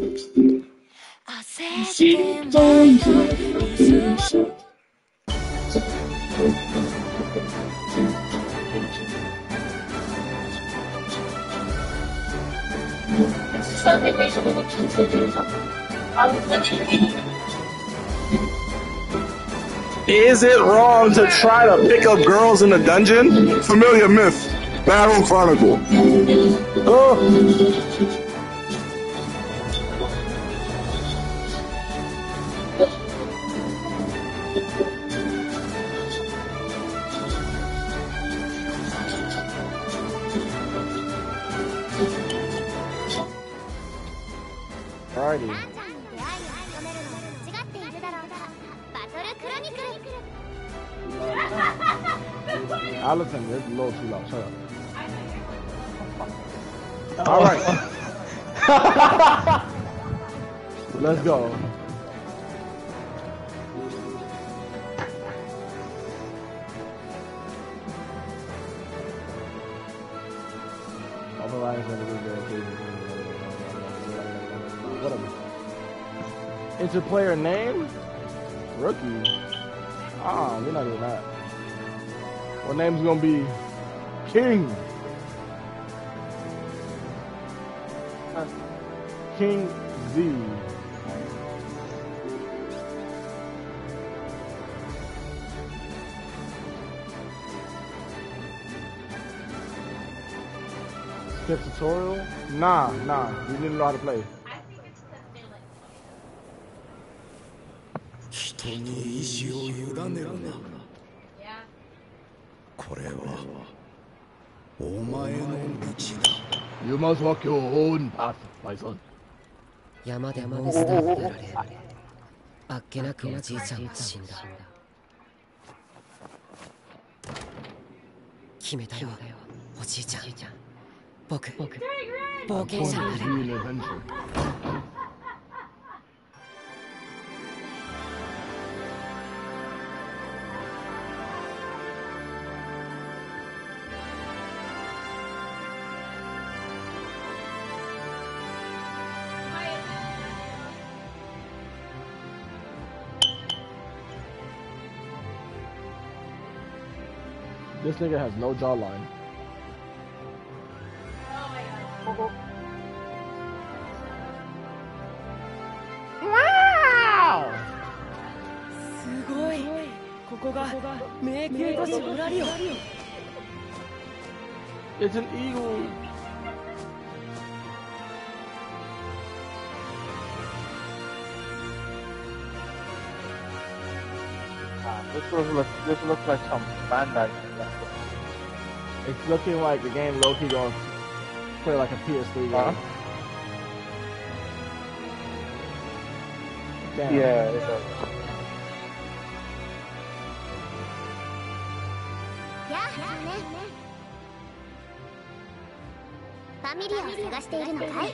Is it wrong to try to pick up girls in a dungeon? Familiar myth. Battle Chronicle. Oh. Party. Allison, it's a little too loud. Shut up. All right. Let's go. Enter player name? Rookie. Ah, we're not doing that. What name's gonna be King? King Z. Tutorial? Nah, nah. We didn't know how to play. 人に意志を委ねるな。これはお前の道だ。You must walk your own path, my son. 山でモンスターにやられあっけなくおじいちゃんは死んだ。決めたよおじいちゃん。僕冒険者になる This nigga has no jawline. Wow! すごいここが迷宮都市オラリオ It's an eagle. This looks this looks like some Bandai. It's looking like the game Loki gonna play like a PS3 game. Huh? Damn. Yeah, it does. やあ少年ファミリアを探しているのかい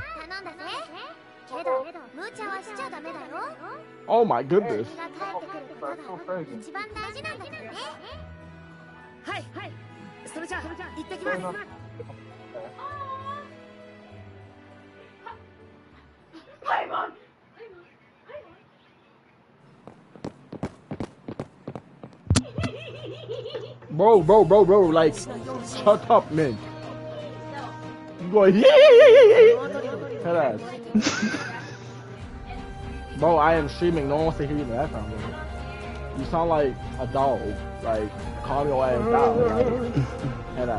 Oh my goodness. Bro, bro, bro, bro, like, shut up, man. You going. Head ass. bro, I am streaming. No one wants to hear you in that sound, bro. You sound like a dog. Like, calm your ass down. Like, head.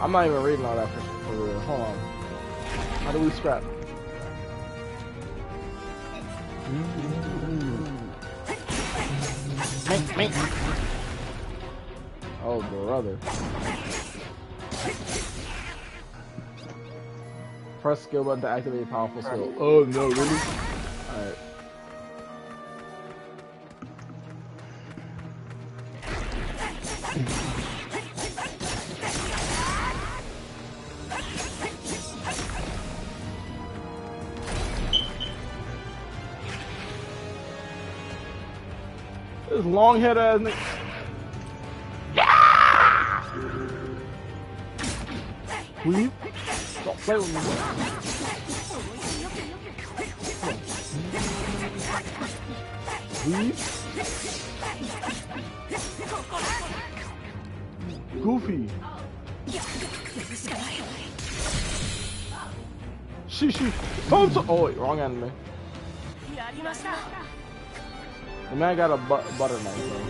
I'm not even reading all that for, for real. Hold on. How do we scrap? Mm -hmm. Oh, brother. Press skill button to activate powerful skill. Oh, no, really? Alright. This long head ass nigga. Weave? Don't play with me. Weave? Goofy. She, she. Oh, so, oh wait, wrong anime. The man got a bu- butter knife, bro.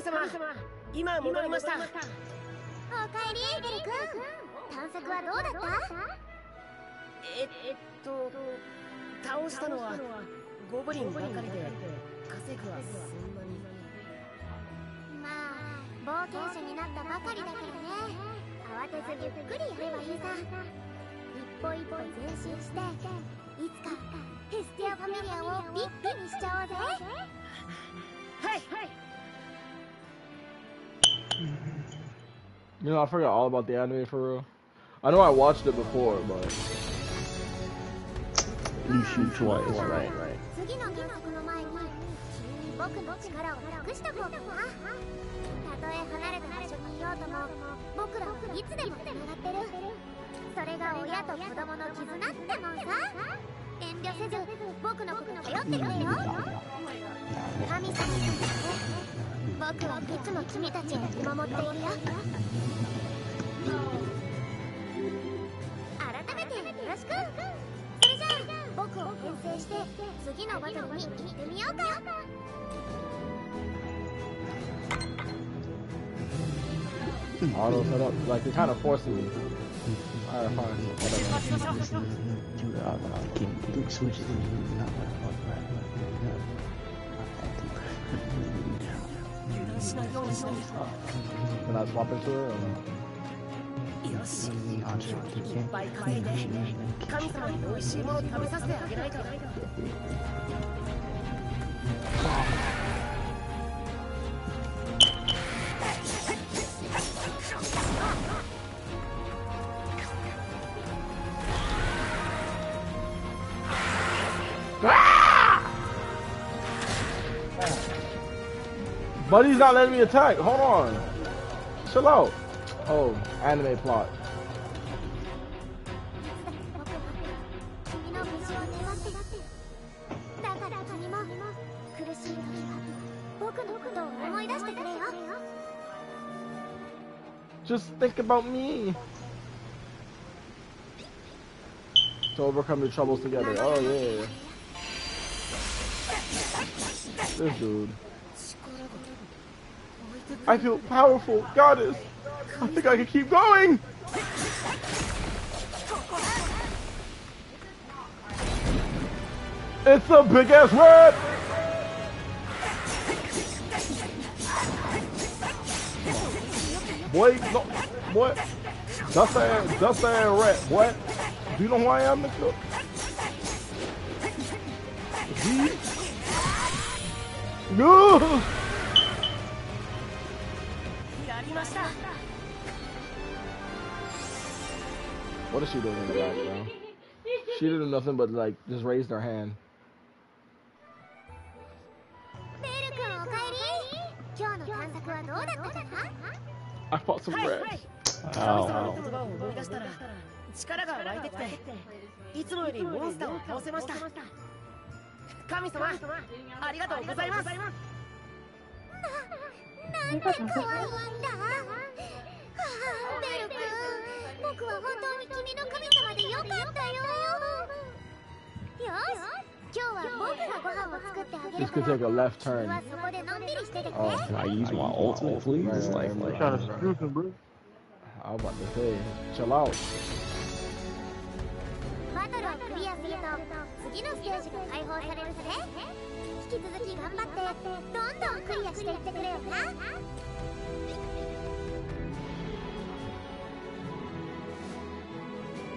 神様今戻りました。おかえりエル君。探索はどうだった？ええっと倒したのはゴブリンばかりで稼ぐはそんなに。まあ冒険者になったばかりだからね。慌てずゆっくりやればいいさ。一歩一歩前進していつかヘスティアファミリアをビッグにしちゃおうぜ。はい You know, I forgot all about the anime for real. I know I watched it before, but You shoot twice, right, right. 僕の力を託しとこうかなたとえ離れた場所にいようとも僕らはいつでもつながってるそれが親と子供の絆ってもんさ遠慮せず僕のこと頼ってくれよ神様に僕は別の君たちを守っているよ改めてよろしくそれじゃ僕を編成して次のバトルに行ってみようか、Can I swap it to her? Ah! Buddy's not letting me attack. Hold on. Chill out. Oh, anime plot. Just think about me. To overcome your troubles together. Oh yeah. This dude. I feel powerful. Goddess. I think I can keep going. It's a big ass rat. Boy, no, boy. Dust ass, dust ass rat, boy. Do you know who I am, nigga? No! What is she doing in the background? she didn't nothing but like just raised her hand. I fought some rats. Oh, Ow. Ow. ベル君僕は本当に君の神様でよかったよがご飯を作ってあげるから take a left 君 turn. はそこでのんびりしててね Oh, Can I use my ultimate, please? Like, like, Trying to screw him, bro. I was about to say, chill out. バトルをクリアすると次のステージが解放されるぜ引き続き頑張ってどんどんクリアしていってくれよな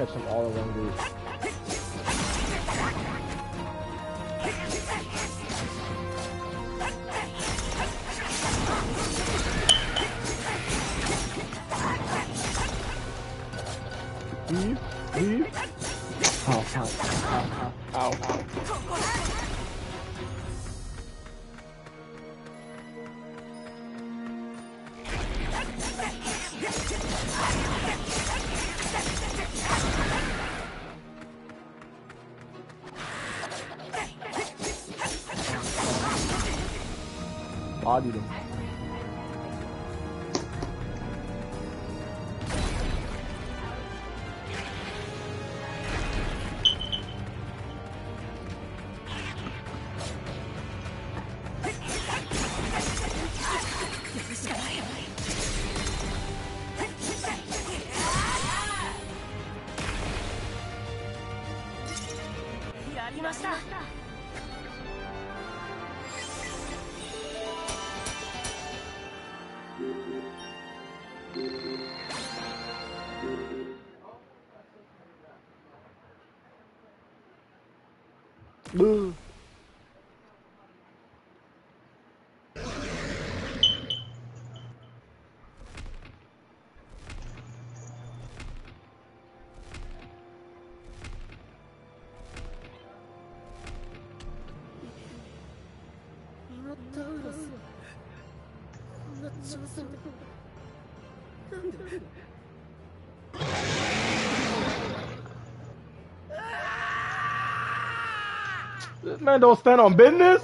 catch them all in one group. பாதிடும் This man don't stand on business.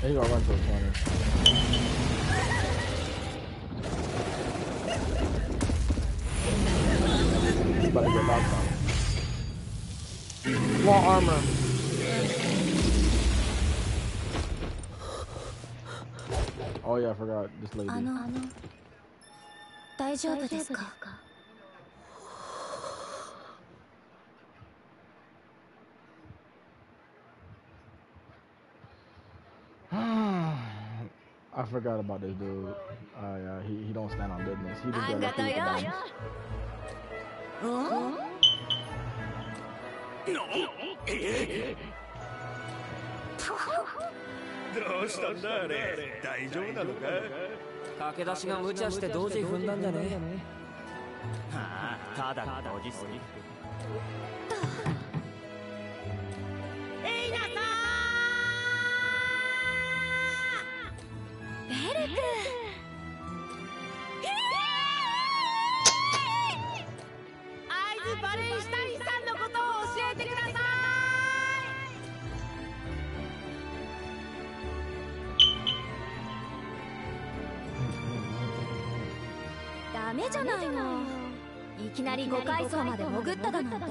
He gonna run to the corner. He's about to get knocked out. Small armor. Oh yeah, I forgot this lady. あの大丈夫ですか I forgot about this dude. Uh, yeah, he, he don't stand on business. He just got lucky with the bombs. どうしたんだあれ大丈夫なのか駆け出しが無茶して同時踏んだんじゃねああただのおじすぎエイナさベルクメじゃないの。いきなり5階層まで潜っただなんて。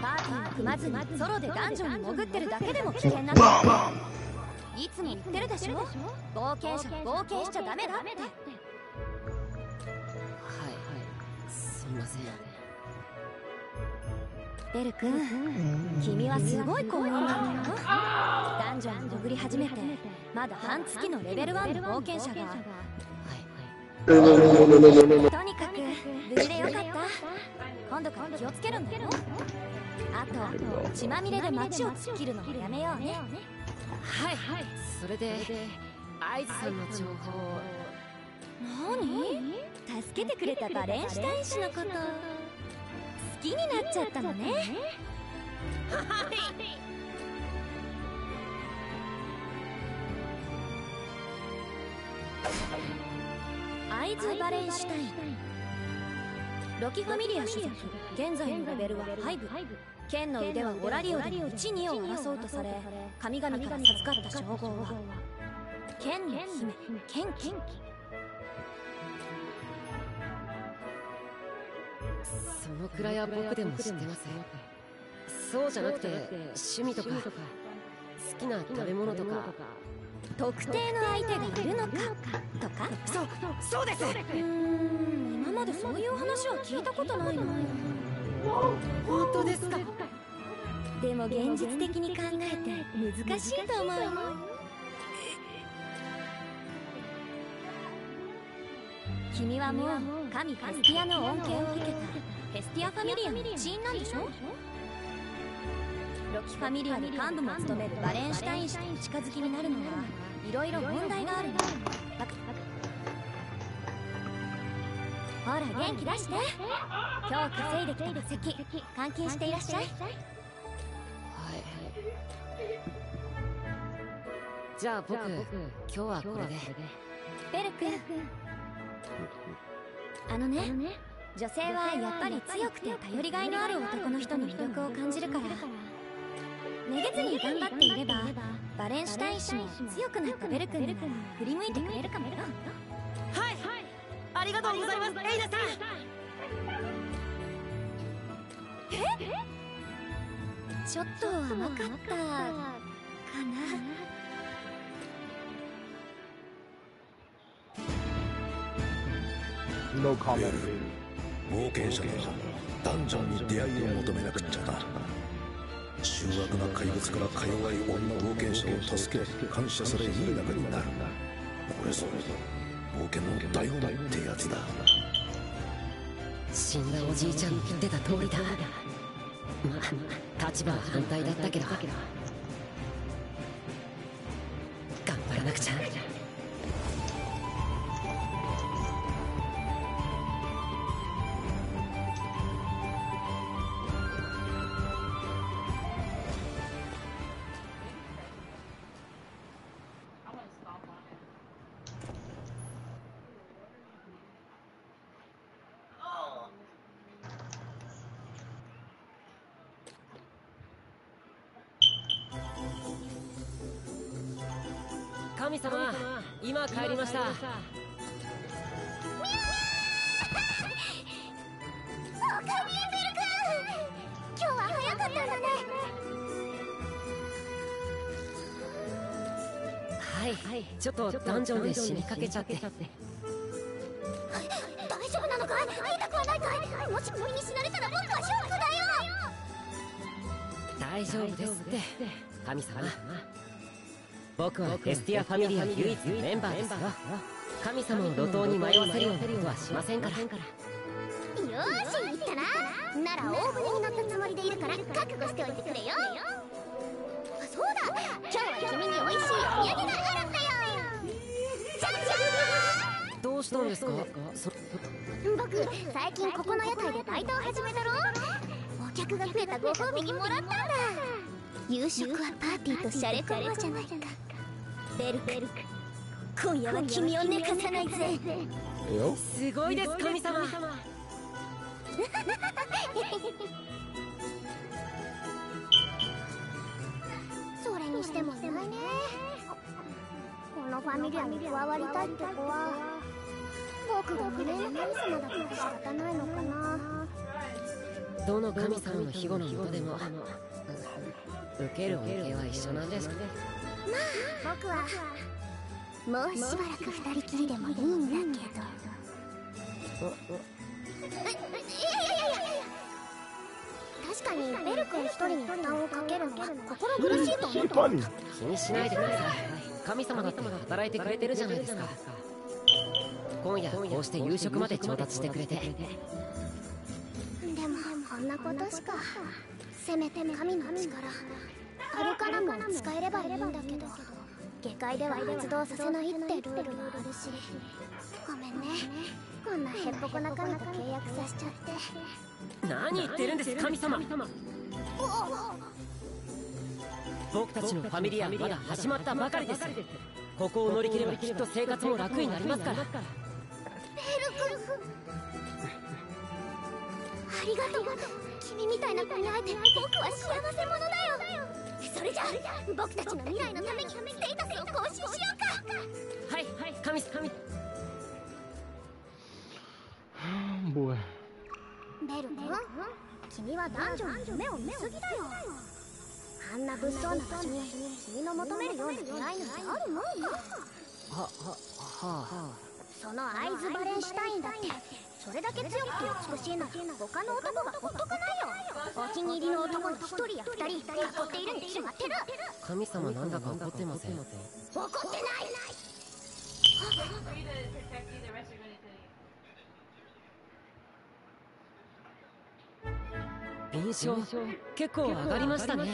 パーティーも組まずにソロでダンジョンに潜ってるだけでも危険なのいつも言ってるでしょ？冒険者冒険しちゃダメだって。はいすいません。ベル君君はすごい幸運なのよ。ダンジョンに潜り始めてまだ半月のレベル1の冒険者がとにかく無事でよかった。今度から気をつけるんだよあと血まみれで街を突っ切るのもやめようね。はい。それで合図さんの情報何？助けてくれたバレンシュタイン氏のこと。好きになっちゃったのね アイズ・バレンシュタイン。ロキファミリア所属。現在のレベルは5剣の腕はオラリオで12を争うとされ神々から授かった称号は。剣の姫。剣姫そのくらいは僕でも知ってます。そうじゃなくて趣味とか好きな食べ物とか特定の相手がいるのか？とか？そうそうです。うーん今までそういう話は聞いたことないの本当ですか？でも現実的に考えて難しいと思うよ。君はもう神フェスティアの恩恵を受けた。フェスティアファミリアの一員なんでしょ？ファミリアで幹部も務めるバレンシュタイン氏と近づきになるのはいろいろ問題があるの。ほら元気出して。今日稼いできた馬石換金していらっしゃい。はい。じゃあ僕今日はこれで。ベル君。あのね女性はやっぱり強くて頼りがいのある男の人に魅力を感じるからめげずに頑張っていればバレンシュタイン氏も強くなったベル君にも振り向いてくれるかもよ。はいありがとうございます。エイナさん。ちょっと甘かったかな？No comment. 冒険者ならダンジョンに出会いを求めなくっちゃな醜悪な怪物からか弱い女冒険者を助け感謝されいい仲になる。これぞ冒険の醍醐味ってやつだ。死んだおじいちゃんの言ってた通りだ。まあ立場は反対だったけど。頑張らなくちゃ。はい。ちょっとダンジョンで死にかけちゃって。大丈夫なのか？い痛くはないかい？もし森に死なれたら僕はショックだよ！大丈夫ですって。神様。僕はフェスティアファミリア唯一のメンバーですよ。神様を路頭に迷わせるようなことはしませんから。よーし言ったな。なら大船に乗ったつもりでいるから覚悟しておいてくれよ。あそうだ。今日は君に美味しいお土産があるしたんですか？そーん僕最近ここの屋台でバイトを始めたろお客が増えたご褒美にもらったんだ夕食はパーティーとシャレ込もうじゃないかベルク今夜は君を寝かさないぜすごいです神様それにしてもないねこのファミリアに加わりたいって子は僕が無礼の神様だから仕方ないのかな。どの神様の庇護のもとでも受ける恩恵は一緒なんです僕はもうしばらく二人きりでもいいんだけど。えいやいやいやいや確かにベル君一人に負担をかけるのは心苦しいと思 She った funny. 気にしないでください。神様だって働いてくれてるじゃないですか今夜こうして夕食まで調達してくれて。でもこんなことしか。せめて神の力アルカナムを使えればいいんだけど。下界では発動させないってルールがあるし。ごめんね。こんなへっぽこな神と契約させちゃって。何言ってるんです神様。僕たちのファミリアはまだ始まったばかりです。ここを乗り切ればきっと生活も楽になりますからりがとう君みたいな子に会えて僕は幸せ者だよそれじゃ僕たちの未来のためにステータスを更新しようかはいはい神神 Boy. ベル君君は男女の夢を見すぎだよあんな物騒な場所に君の求めるような出会いなんてあるもんかはははそのアイズ・バレンシュタインだってそれだけ強くて美しいなら他の男がほっとかないよお気に入りの男に一人や二人囲っているに決まってる神様なんだか怒ってません怒ってない For you to protect you, the rest are gonna kill you. 印象結構上がりましたね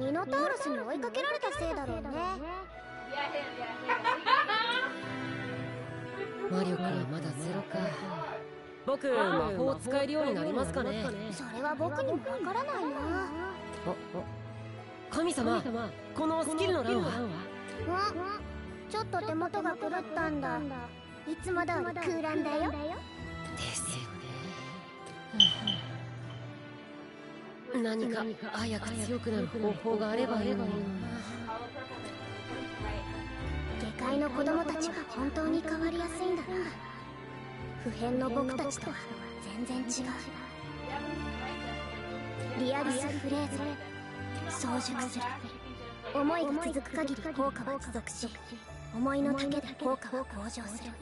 うんミノタウロスに追いかけられたせいだろうね魔力はまだゼロか。僕魔法を使えるようになりますかね？それは僕にもわからないな。神様このスキルの欄はうん？ちょっと手元が狂ったんだ。いつも通り空欄だよ。ですよね。何か早く強くなる方法があればいいのに。下界の子供たちは本当に変わりやすいんだな。普遍の僕たちとは全然違う。リアルスフレーズ早熟する。思いが続く限り効果は持続し思いの丈で効果は向上する。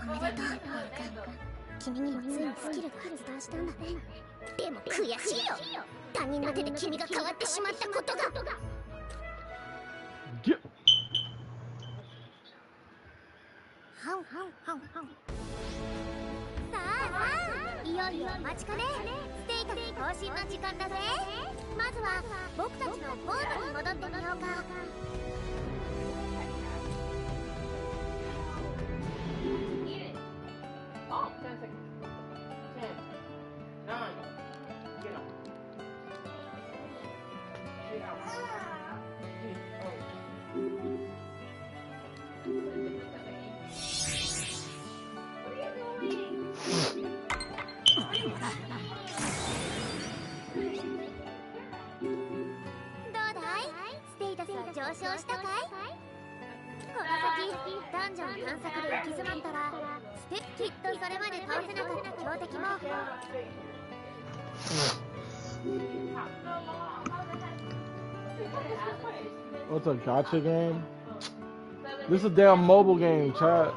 おめでとう。君君にもついにスキルが発動したんだね。でも悔しいよ。他人の手で君が変わってしまったことが。ハンハンさあいよいよ待ちかね。ステイタス更新の時間だぜ。まずは僕たちのホームに戻ってみようか。ああ スは上昇したかいこの先ダンジョン探索で行き詰まったらステきっとそれまで倒せなかった強敵も What's a gotcha game? This is a damn mobile game, chat. こ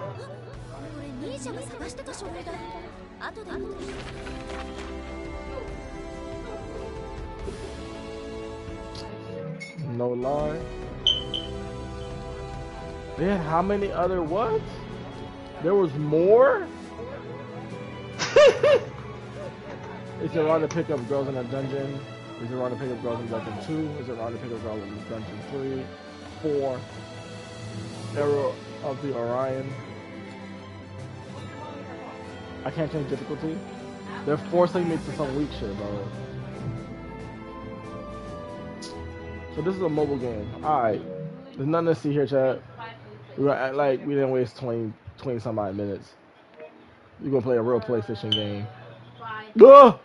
れミーシャが探してた証拠だ後で見て No lie. Yeah, how many other what? There was more? Is it wrong to pick up girls in a dungeon? Is it wrong to pick up girls in dungeon 2? Is it wrong to pick up girls in dungeon 3? 4? Arrow of the Orion? I can't change difficulty? They're forcing me to some weak shit, bro. So this is a mobile game. Alright. There's nothing to see here, chat. Gonna act like we didn't waste 20, 20 some odd minutes. We're gonna play a real PlayStation game. Fly. Ah!